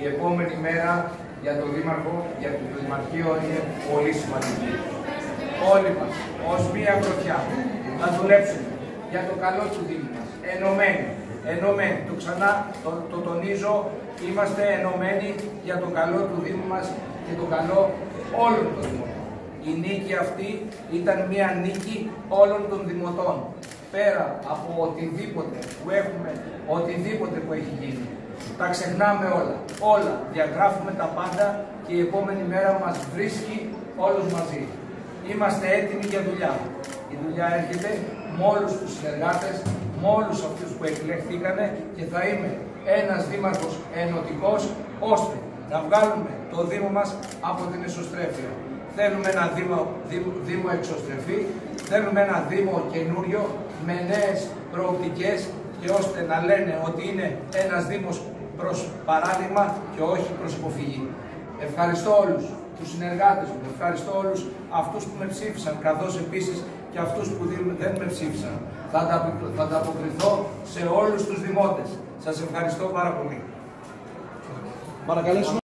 Η επόμενη μέρα για τον Δήμαρχο, για το Δημαρχείο είναι πολύ σημαντική. Όλοι μας, ως μία γροθιά, θα δουλέψουμε για το καλό του Δήμου μας. Ενωμένοι, ενωμένοι. Το ξανά, το, το τονίζω, είμαστε ενωμένοι για το καλό του Δήμου μας και το καλό όλων των Δημοτών. Η νίκη αυτή ήταν μια νίκη όλων των Δημοτών. Πέρα από οτιδήποτε που έχουμε, οτιδήποτε που έχει γίνει. Τα ξεχνάμε όλα. Όλα. Διαγράφουμε τα πάντα και η επόμενη μέρα μας βρίσκει όλους μαζί. Είμαστε έτοιμοι για δουλειά. Η δουλειά έρχεται με όλους τους συνεργάτες, με όλους αυτούς που εκλέχθηκανε και θα είμαι ένας δήμαρχος ενωτικός ώστε να βγάλουμε το Δήμο μας από την εσωστρέφεια. Θέλουμε ένα Δήμο, Δήμο, Δήμο εξωστρεφή, θέλουμε ένα Δήμο καινούριο με νέες προοπτικές και ώστε να λένε ότι είναι ένας Δήμος προς παράδειγμα και όχι προς υποφυγή. Ευχαριστώ όλους τους συνεργάτες μου, ευχαριστώ όλους αυτούς που με ψήφισαν, καθώς επίσης και αυτούς που δεν με ψήφισαν. Θα ανταποκριθώ σε όλους τους δημότες. Σας ευχαριστώ πάρα πολύ. Παρακαλέσουμε.